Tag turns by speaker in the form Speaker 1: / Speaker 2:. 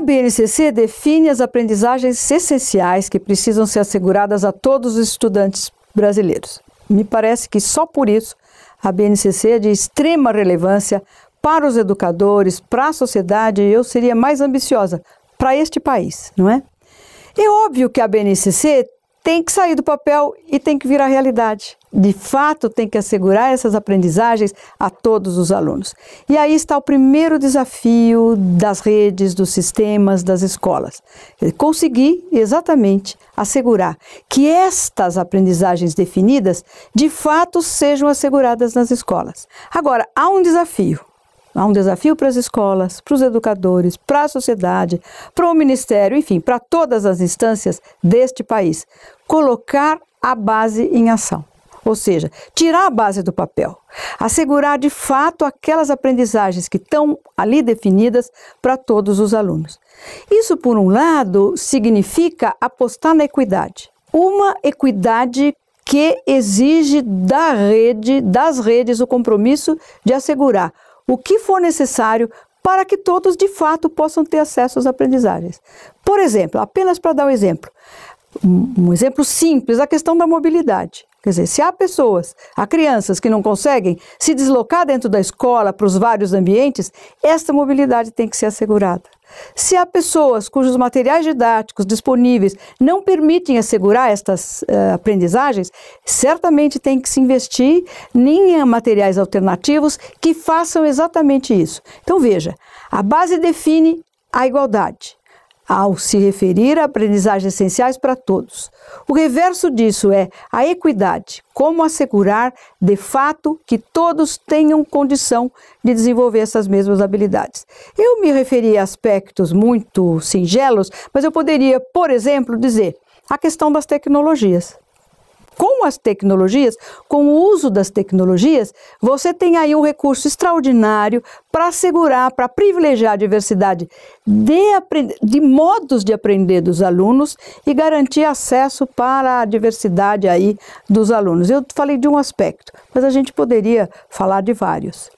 Speaker 1: BNCC define as aprendizagens essenciais que precisam ser asseguradas a todos os estudantes brasileiros. Me parece que só por isso a BNCC é de extrema relevância para os educadores, para a sociedade, e eu seria mais ambiciosa para este país, não é? É óbvio que a BNCC tem que sair do papel e tem que virar realidade. De fato, tem que assegurar essas aprendizagens a todos os alunos. E aí está o primeiro desafio das redes, dos sistemas, das escolas. Conseguir exatamente assegurar que estas aprendizagens definidas de fato sejam asseguradas nas escolas. Agora, há um desafio. Há um desafio para as escolas, para os educadores, para a sociedade, para o Ministério, enfim, para todas as instâncias deste país. Colocar a base em ação. Ou seja, tirar a base do papel, assegurar de fato aquelas aprendizagens que estão ali definidas para todos os alunos. Isso, por um lado, significa apostar na equidade. Uma equidade que exige da rede, das redes, o compromisso de assegurar o que for necessário para que todos de fato possam ter acesso às aprendizagens. Por exemplo, apenas para dar um exemplo, um exemplo simples, a questão da mobilidade. Quer dizer, se há pessoas, há crianças que não conseguem se deslocar dentro da escola para os vários ambientes, esta mobilidade tem que ser assegurada. Se há pessoas cujos materiais didáticos disponíveis não permitem assegurar estas uh, aprendizagens, certamente tem que se investir em materiais alternativos que façam exatamente isso. Então veja, a base define a igualdade ao se referir a aprendizagens essenciais para todos. O reverso disso é a equidade, como assegurar de fato que todos tenham condição de desenvolver essas mesmas habilidades. Eu me referi a aspectos muito singelos, mas eu poderia, por exemplo, dizer a questão das tecnologias com as tecnologias, com o uso das tecnologias, você tem aí um recurso extraordinário para assegurar, para privilegiar a diversidade de, de, modos de aprender dos alunos e garantir acesso para a diversidade aí dos alunos. Eu falei de um aspecto, mas a gente poderia falar de vários.